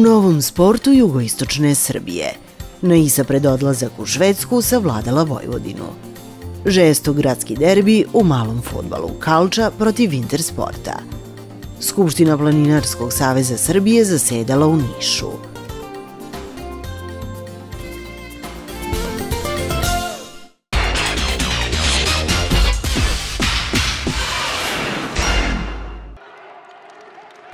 U novom sportu jugoistočne Srbije Naisa pred odlazak u Švedsku savladala Vojvodinu. Žesto gradski derbi u malom futbalu Kalča protiv Intersporta. Skupština Planinarskog saveza Srbije zasedala u Nišu.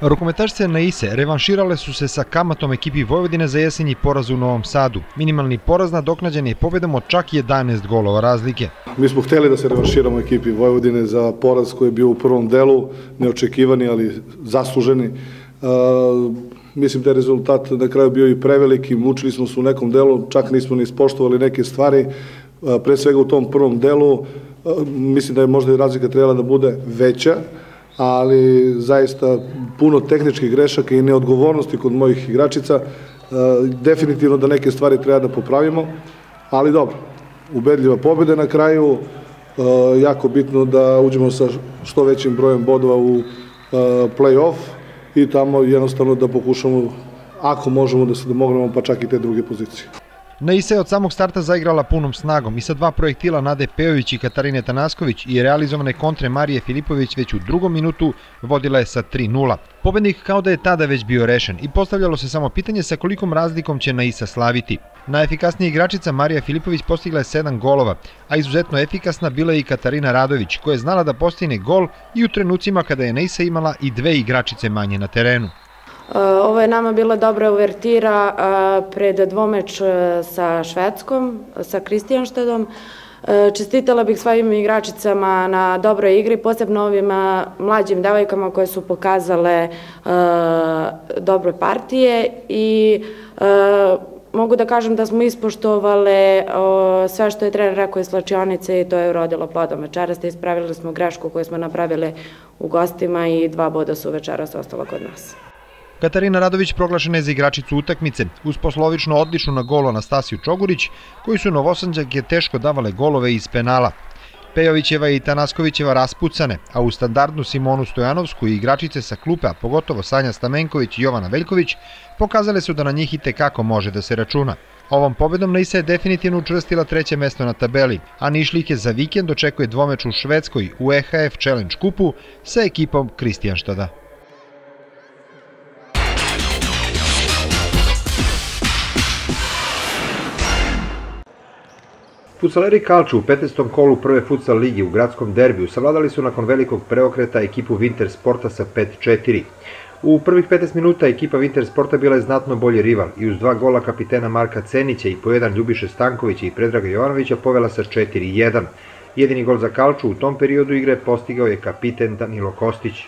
Rukometašice na ISE revanširale su se sa kamatom ekipi Vojvodine za jesenji poraz u Novom Sadu. Minimalni poraz nadoknađen je pobedom od čak 11 golova razlike. Mi smo hteli da se revanširamo ekipi Vojvodine za poraz koji je bio u prvom delu, neočekivani, ali zasluženi. Uh, mislim da je rezultat na kraju bio i preveliki, mučili smo se u nekom delu, čak nismo ni ispoštovali neke stvari, uh, pre svega u tom prvom delu, uh, mislim da je možda i razlika trebala da bude veća, ali zaista puno tehničkih grešaka i neodgovornosti kod mojih igračica. E, definitivno da neke stvari treba da popravimo, ali dobro, ubedljiva pobjeda na kraju, e, jako bitno da uđemo sa što većim brojem bodova u e, play-off i tamo jednostavno da pokušamo, ako možemo da se domognemo, pa čak i te druge pozicije. Naisa je od samog starta zaigrala punom snagom i sa dva projektila Nade Pejović i Katarine Tanasković i realizovane kontre Marije Filipović već u drugom minutu vodila je sa 3-0. Pobednik kao da je tada već bio rešen i postavljalo se samo pitanje sa kolikom razlikom će Naisa slaviti. Najefikasnija igračica Marija Filipović postigla je 7 golova, a izuzetno efikasna bila je i Katarina Radović koja je znala da postigne gol i u trenucima kada je Naisa imala i dve igračice manje na terenu. E, ovo je nama bila dobra uvertira e, pred dvomeč e, sa Švedskom, sa Kristijanštedom. Čestitala bih svojim igračicama na dobroj igri, posebno ovim mlađim devojkama koje su pokazale dobre partije i mogu da kažem da smo ispoštovale sve što je trener rekao iz slačionice i to je urodilo plodom. Večeras ispravili smo grešku koju smo napravili u gostima i dva boda su večeras ostala kod nas. Katarina Radović proglašena je za igračicu utakmice, uz poslovično odličnu na golu Anastasiju Čogurić, koji su Novosanđake teško davale golove iz penala. Pejovićeva i Tanaskovićeva raspucane, a u standardnu Simonu Stojanovsku i igračice sa klupe, a pogotovo Sanja Stamenković i Jovana Veljković, pokazale su da na njih i tekako može da se računa. Ovom pobedom Naisa je definitivno učvrstila treće mesto na tabeli, a Nišlike za vikend očekuje dvomeč u Švedskoj u EHF Challenge kupu sa ekipom Kristijanštada. Futsaleri Kalču u 15. kolu prve futsal ligi u gradskom derbiju savladali su nakon velikog preokreta ekipu Winter Sporta sa 5-4. U prvih 15 minuta ekipa Winter Sporta bila je znatno bolji rival i uz dva gola kapitena Marka Cenića i po jedan Ljubiše Stankovića i Predraga Jovanovića povela sa 4-1. Jedini gol za Kalču u tom periodu igre postigao je kapiten Danilo Kostić.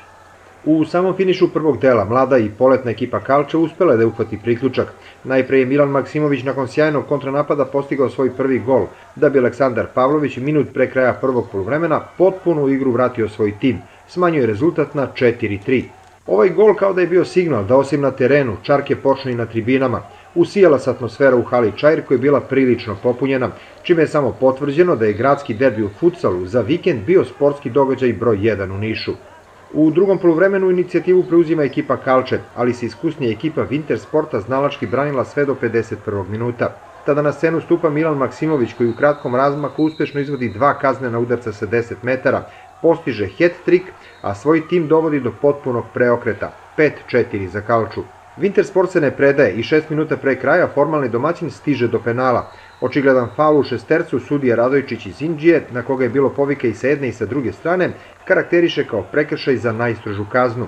U samom finišu prvog dela mlada i poletna ekipa Kalča uspela je da uhvati priključak. Najpre je Milan Maksimović nakon sjajnog kontranapada postigao svoj prvi gol, da bi Aleksandar Pavlović minut pre kraja prvog polovremena potpuno igru vratio svoj tim, smanjuje rezultat na 4-3. Ovaj gol kao da je bio signal da osim na terenu, čarke počne i na tribinama, usijala se atmosfera u hali Čajr koja je bila prilično popunjena, čime je samo potvrđeno da je gradski derbi u futsalu za vikend bio sportski događaj broj 1 u Nišu. U drugom polovremenu inicijativu preuzima ekipa Kalče, ali se iskusnija ekipa Winter Sporta znalački branila sve do 51. minuta. Tada na scenu stupa Milan Maksimović koji u kratkom razmaku uspešno izvodi dva kaznena udarca sa 10 metara, postiže hat-trick, a svoj tim dovodi do potpunog preokreta, 5-4 za Kalču. Winter Sport se ne predaje i 6 minuta pre kraja formalni domaćin stiže do penala. Očigledan faul u šestercu sudija Radojčić iz Indije, na koga je bilo povike i sa jedne i sa druge strane, karakteriše kao prekršaj za najstrožu kaznu.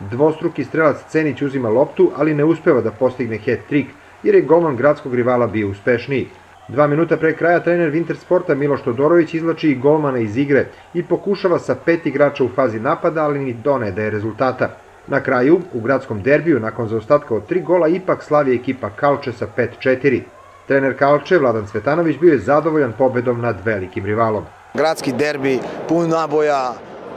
Dvostruki strelac Cenić uzima loptu, ali ne uspeva da postigne hat-trick, jer je golman gradskog rivala bio uspešniji. Dva minuta pre kraja trener Wintersporta Miloš Todorović izlači i golmana iz igre i pokušava sa pet igrača u fazi napada, ali ni do ne daje rezultata. Na kraju, u gradskom derbiju, nakon zaostatka od tri gola, ipak slavi ekipa Kalče sa 5-4. Trener Kalče, Vladan Cvetanović, bio je zadovoljan pobedom nad velikim rivalom. Gradski derbi, pun naboja,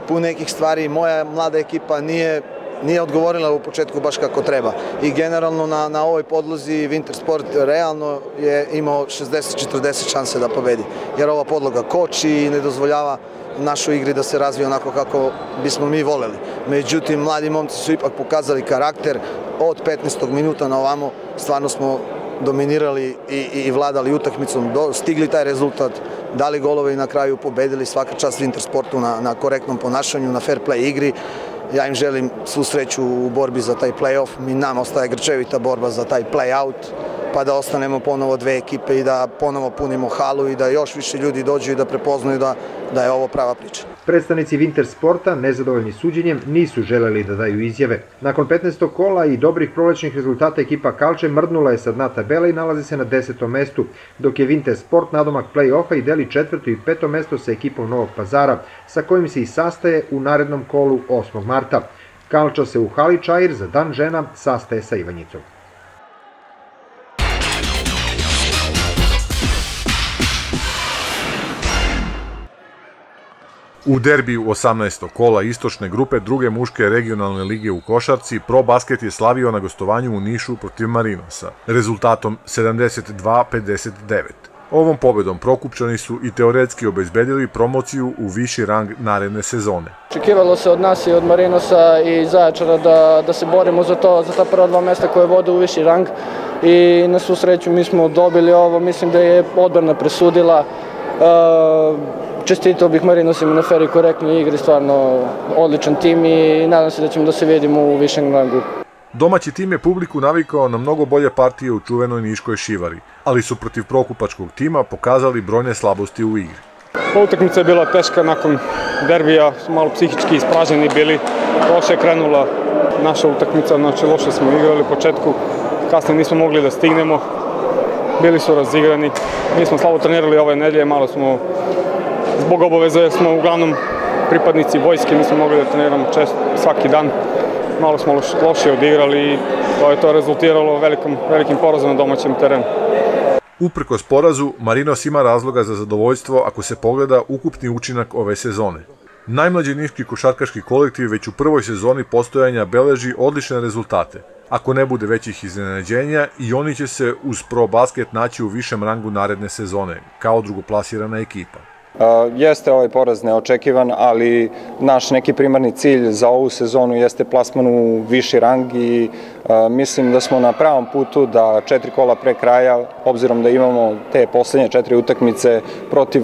pun nekih stvari. Moja mlada ekipa nije nije odgovorila u početku baš kako treba. I generalno na, na ovoj podlozi Winter Sport realno je imao 60-40 šanse da pobedi. Jer ova podloga koči i ne dozvoljava našoj igri da se razvije onako kako bismo mi voleli. Međutim, mladi momci su ipak pokazali karakter od 15. minuta na ovamo, stvarno smo dominirali i, i vladali utakmicom, do, stigli taj rezultat, dali golove i na kraju pobedili svaka čast Intersportu na, na korektnom ponašanju, na fair play igri. Ja im želim svu sreću u borbi za taj play-off, mi nam ostaje grčevita borba za taj play-out, pa da ostanemo ponovo dve ekipe i da ponovo punimo halu i da još više ljudi dođu i da prepoznaju da, da je ovo prava priča. Predstavnici Winter Sporta, nezadovoljni suđenjem, nisu želeli da daju izjave. Nakon 15. kola i dobrih prolećnih rezultata ekipa Kalče mrdnula je sa dna tabela i nalazi se na 10. mestu, dok je Winter Sport nadomak play-offa i deli četvrto i peto mesto sa ekipom Novog Pazara, sa kojim se i sastaje u narednom kolu 8. marta. Kalča se u Hali Čajir za dan žena sastaje sa Ivanjicom. U derbiju 18. kola istočne grupe druge muške regionalne lige u košarci Pro Basket je slavio na gostovanju u Nišu protiv Marinosa, rezultatom 72-59. Ovom pobedom Prokupčani su i teoretski obezbedili promociju u viši rang naredne sezone. Očekivalo se od nas i od Marinosa i Zaječara da, da se borimo za to, za ta prva dva mesta koje vode u viši rang i na svu sreću mi smo dobili ovo, mislim da je odbrana presudila. Uh, čestitao bih na feri korektnoj igri, stvarno odličan tim i nadam se da ćemo da se vidimo u višem rangu. Domaći tim je publiku navikao na mnogo bolje partije u čuvenoj Niškoj šivari, ali su protiv prokupačkog tima pokazali brojne slabosti u igri. Utakmica je bila teška nakon derbija, su malo psihički ispraženi bili, loše je krenula naša utakmica, znači loše smo igrali u početku, kasnije nismo mogli da stignemo, bili su razigrani, mi smo slabo trenirali ove nedelje, malo smo zbog obaveze smo uglavnom pripadnici vojske, nismo mogli da treniramo čest, svaki dan. Malo smo loš, loše odigrali i to je to rezultiralo velikom, velikim porazom na domaćem terenu. Uprkos porazu, Marinos ima razloga za zadovoljstvo ako se pogleda ukupni učinak ove sezone. Najmlađi niški košarkaški kolektiv već u prvoj sezoni postojanja beleži odlične rezultate. Ako ne bude većih iznenađenja, i oni će se uz pro basket naći u višem rangu naredne sezone, kao drugoplasirana ekipa. Jeste ovaj poraz neočekivan, ali naš neki primarni cilj za ovu sezonu jeste plasman u viši rang i mislim da smo na pravom putu da četiri kola pre kraja, obzirom da imamo te poslednje četiri utakmice protiv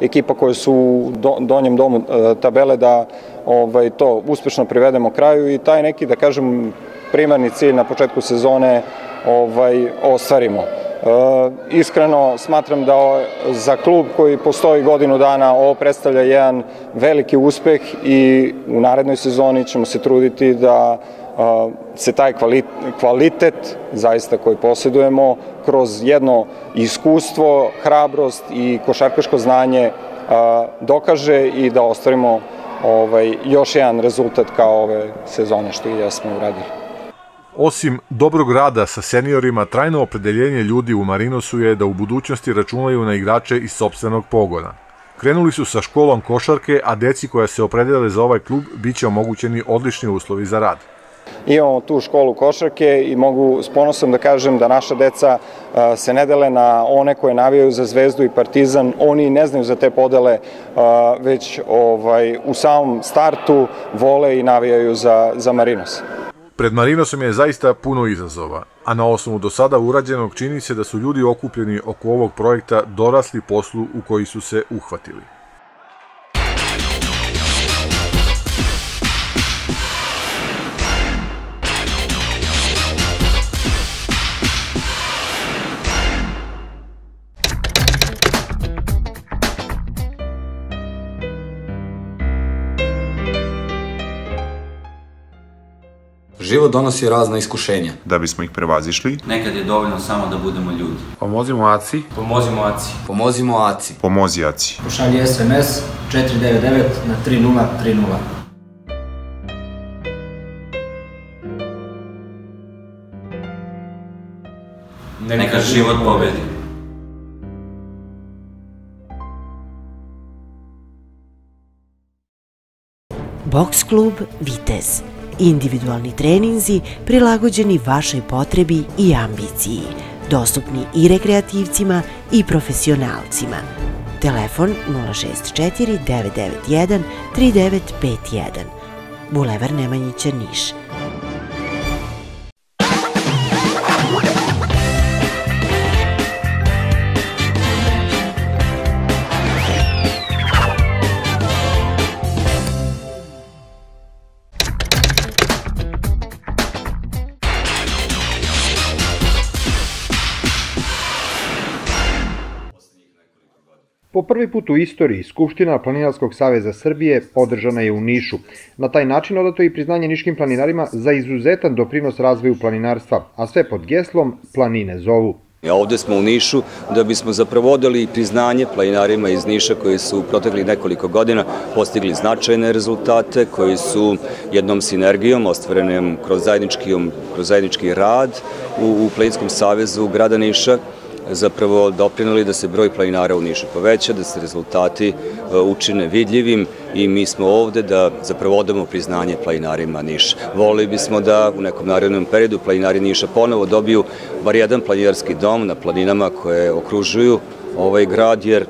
ekipa koje su u donjem domu tabele, da ovaj, to uspešno privedemo kraju i taj neki, da kažem, primarni cilj na početku sezone ovaj, ostvarimo. E, iskreno smatram da za klub koji postoji godinu dana ovo predstavlja jedan veliki uspeh i u narednoj sezoni ćemo se truditi da e, se taj kvalitet zaista koji posjedujemo kroz jedno iskustvo, hrabrost i košarkaško znanje e, dokaže i da ostvarimo ovaj, još jedan rezultat kao ove sezone što i jesmo uradili. Osim dobrog rada sa seniorima, trajno opredeljenje ljudi u Marinosu je da u budućnosti računaju na igrače iz sobstvenog pogona. Krenuli su sa školom košarke, a deci koja se opredele za ovaj klub biće omogućeni odlični uslovi za rad. Imamo tu školu košarke i mogu s ponosom da kažem da naša deca se ne dele na one koje navijaju za Zvezdu i Partizan, oni ne znaju za te podele, već ovaj, u samom startu vole i navijaju za, za Marinos. Pred Marinosom je zaista puno izazova, a na osnovu do sada urađenog čini se da su ljudi okupljeni oko ovog projekta dorasli poslu u koji su se uhvatili. Život donosi razna iskušenja. Da bismo ih prevazišli, nekad je dovoljno samo da budemo ljudi. Pomozimo ACI. Pomozimo ACI. Pomozimo ACI. Pomozi ACI. Pošalji SMS 499 na 3030. Neka život pobedi. Boks klub Vitez Individualni treninzi prilagođeni vašoj potrebi i ambiciji, dostupni i rekreativcima i profesionalcima. Telefon 064 991 3951. Bulevar Nemanjića Niš. Po prvi put u istoriji Skupština Planinarskog saveza Srbije održana je u Nišu. Na taj način odato je i priznanje niškim planinarima za izuzetan doprinos razvoju planinarstva, a sve pod geslom Planine zovu. Ovde smo u Nišu da bismo zaprovodili priznanje planinarima iz Niša koji su u proteklih nekoliko godina postigli značajne rezultate, koji su jednom sinergijom ostvarenim kroz kroz zajednički rad u Planinskom savezu grada Niša zapravo doprinali da se broj planinara u Nišu poveća, da se rezultati e, učine vidljivim i mi smo ovde da zapravo odamo priznanje planinarima Niša. Volili bismo da u nekom narednom periodu planinari Niša ponovo dobiju bar jedan planinarski dom na planinama koje okružuju ovaj grad, jer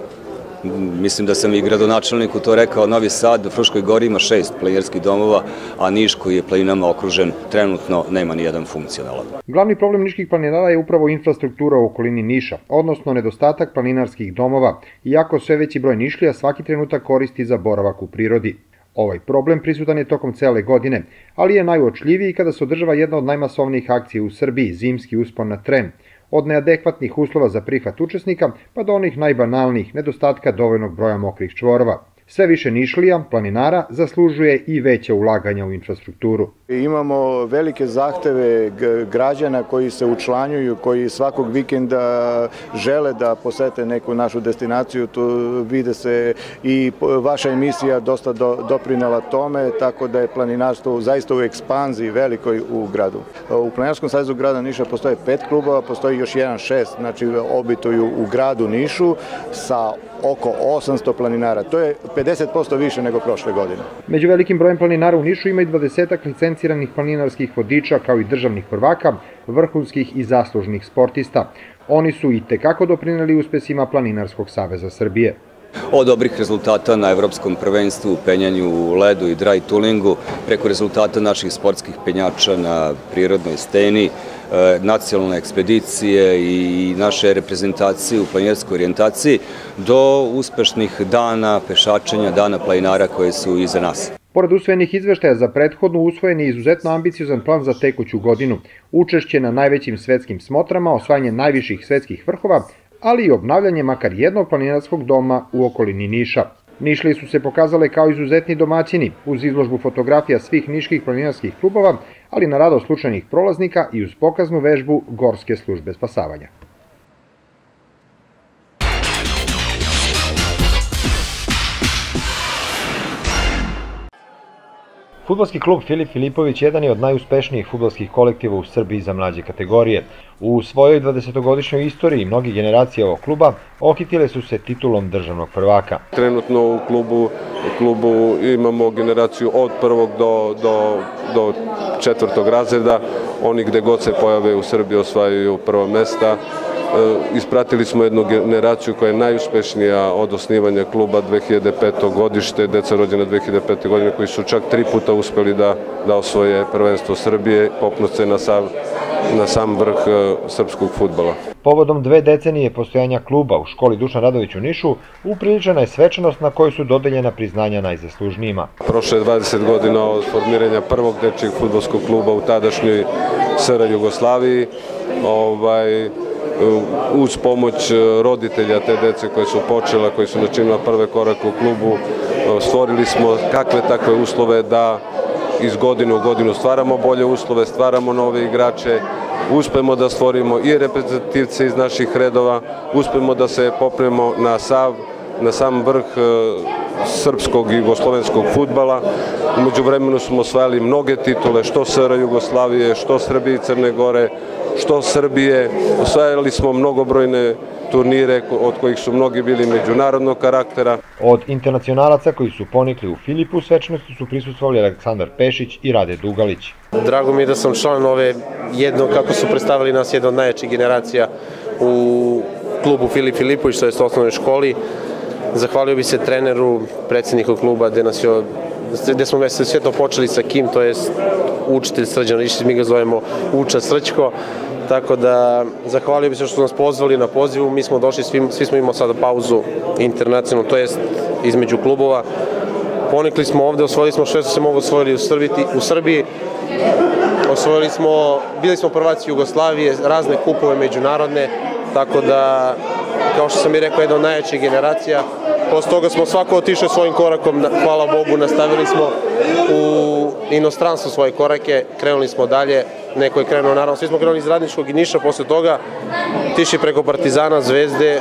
Mislim da sam i gradonačelniku to rekao, Novi Sad, u Fruškoj gori ima šest planinarskih domova, a Niš koji je planinama okružen trenutno nema ni jedan funkcionalan. Glavni problem niških planinara je upravo infrastruktura u okolini Niša, odnosno nedostatak planinarskih domova, iako sve veći broj Nišlija svaki trenutak koristi za boravak u prirodi. Ovaj problem prisutan je tokom cele godine, ali je najuočljiviji kada se održava jedna od najmasovnijih akcija u Srbiji, zimski uspon na tren, od neadekvatnih uslova za prihvat učesnika pa do onih najbanalnijih nedostatka dovoljnog broja mokrih čvorova. Sve više Nišlija, planinara, zaslužuje i veće ulaganja u infrastrukturu. Imamo velike zahteve građana koji se učlanjuju, koji svakog vikenda žele da posete neku našu destinaciju, tu vide se i vaša emisija dosta do, doprinala tome, tako da je planinarstvo zaista u ekspanziji velikoj u gradu. U Planinarskom savezu grada Niša postoje pet klubova, postoji još jedan šest, znači obituju u gradu Nišu sa oko 800 planinara. To je 50% više nego prošle godine. Među velikim brojem planinara u Nišu ima i 20 licenciranih planinarskih vodiča kao i državnih prvaka, vrhunskih i zaslužnih sportista. Oni su i tekako doprineli uspesima Planinarskog saveza Srbije. Od dobrih rezultata na evropskom prvenstvu u penjanju u ledu i dry toolingu, preko rezultata naših sportskih penjača na prirodnoj steni, E, nacionalne ekspedicije i naše reprezentacije u planinarskoj orijentaciji do uspešnih dana pešačenja, dana planinara koje su iza nas. Pored usvojenih izveštaja za prethodnu, usvojen je izuzetno ambiciozan plan za tekuću godinu, učešće na najvećim svetskim smotrama, osvajanje najviših svetskih vrhova, ali i obnavljanje makar jednog planinarskog doma u okolini Niša. Nišli su se pokazale kao izuzetni domaćini, uz izložbu fotografija svih niških planinarskih klubova, ali na rado slučajnih prolaznika i uz pokaznu vežbu Gorske službe spasavanja. Futbolski klub Filip Filipović jedan je od najuspešnijih futbolskih kolektiva u Srbiji za mlađe kategorije. U svojoj 20-godišnjoj istoriji mnogi generacije ovog kluba okitile su se titulom državnog prvaka. Trenutno u klubu, u klubu imamo generaciju od prvog do, do, do četvrtog razreda. Oni gde god se pojave u Srbiji osvajaju prva mesta. E, ispratili smo jednu generaciju koja je najuspešnija od osnivanja kluba 2005. godište, deca rođena 2005. godine koji su čak tri puta uspeli da, da osvoje prvenstvo Srbije, popnu se na, sav, na sam vrh e, srpskog futbala. Povodom dve decenije postojanja kluba u školi Dušan Radović u Nišu, upriličena je svečanost na kojoj su dodeljena priznanja najzaslužnijima. Prošle 20 godina od formiranja prvog dečijeg futbolskog kluba u tadašnjoj SR Jugoslaviji, ovaj, uz pomoć e, roditelja te dece koje su počela, koji su načinila prve korake u klubu, e, stvorili smo kakve takve uslove da iz godine u godinu stvaramo bolje uslove, stvaramo nove igrače, uspemo da stvorimo i reprezentativce iz naših redova, uspemo da se popremo na sav na sam vrh e, srpskog i jugoslovenskog futbala. Umeđu vremenu smo osvajali mnoge titule, što SR Jugoslavije, što Srbije i Crne Gore, što Srbije. Osvajali smo mnogobrojne turnire od kojih su mnogi bili međunarodnog karaktera. Od internacionalaca koji su ponikli u Filipu svečnosti su prisustvovali Aleksandar Pešić i Rade Dugalić. Drago mi je da sam član ove jedno, kako su predstavili nas, jedna od najjačih generacija u klubu Filip Filipović, to je osnovnoj školi. Zahvalio bi se treneru, predsedniku kluba, gde nas je gde smo već sve to počeli sa Kim, to je učitelj Srđan Rišić, mi ga zovemo Uča Srđko, tako da zahvalio bi se što su nas pozvali na pozivu, mi smo došli, svi, svi smo imali sada pauzu internacionalnu, to jest između klubova, ponikli smo ovde, osvojili smo što se mogu osvojiti u Srbiji, u Srbiji, osvojili smo, bili smo prvaci Jugoslavije, razne kupove međunarodne, tako da, kao što sam i rekao, jedna od najjačih generacija, Posle toga smo svako otišao svojim korakom, hvala Bogu, nastavili smo u inostranstvu svoje korake, krenuli smo dalje, neko je krenuo, naravno, svi smo krenuli iz Radničkog i Niša, posle toga tiši preko Partizana, Zvezde,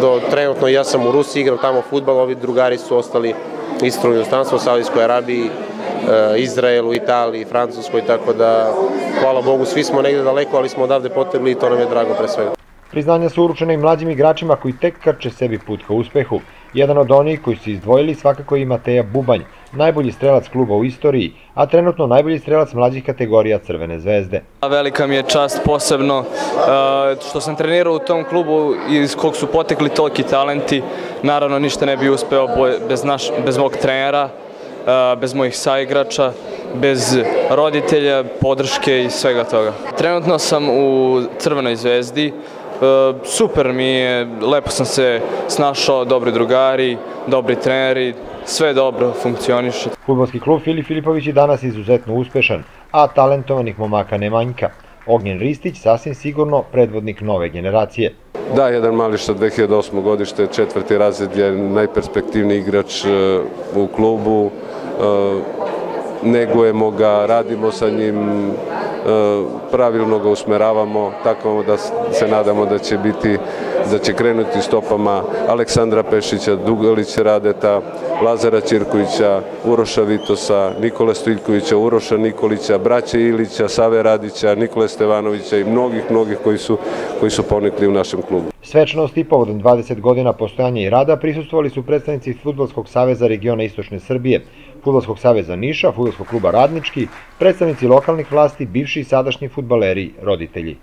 do trenutno ja sam u Rusiji, igram tamo futbal, ovi drugari su ostali isto u inostranstvu, u Saudijskoj Arabiji, e, Izraelu, Italiji, Francuskoj, tako da, hvala Bogu, svi smo negde daleko, ali smo odavde potegli i to nam je drago pre svega. Priznanja su uručene i mlađim igračima koji tek krče sebi put ka uspehu. Jedan od onih koji su izdvojili svakako je Mateja Bubanj, najbolji strelac kluba u istoriji, a trenutno najbolji strelac mlađih kategorija Crvene zvezde. Velika mi je čast posebno što sam trenirao u tom klubu iz kog su potekli toliki talenti. Naravno ništa ne bi uspeo bez, naš, bez mog trenera, bez mojih saigrača, bez roditelja, podrške i svega toga. Trenutno sam u Crvenoj zvezdi, E, super mi je, lepo sam se snašao, dobri drugari, dobri treneri, sve dobro funkcioniše. Futbolski klub Filip Filipović je danas izuzetno uspešan, a talentovanih momaka ne manjka. Ognjen Ristić sasvim sigurno predvodnik nove generacije. Da, jedan mališta 2008. godište, četvrti razred je najperspektivniji igrač e, u klubu. E, negujemo ga, radimo sa njim, E, pravilno ga usmeravamo, tako da se nadamo da će biti, da će krenuti stopama Aleksandra Pešića, Dugalić Radeta, Lazara Ćirkovića, Uroša Vitosa, Nikola Stojljkovića, Uroša Nikolića, braće Ilića, Save Radića, Nikole Stevanovića i mnogih, mnogih koji su, koji su ponikli u našem klubu. Svečnost i povodom 20 godina postojanja i rada prisustvovali su predstavnici Futbolskog saveza regiona Istočne Srbije, Futbolskog saveza Niša, Futbolskog kluba Radnički, predstavnici lokalnih vlasti, bivši i sadašnji futbaleri, roditelji.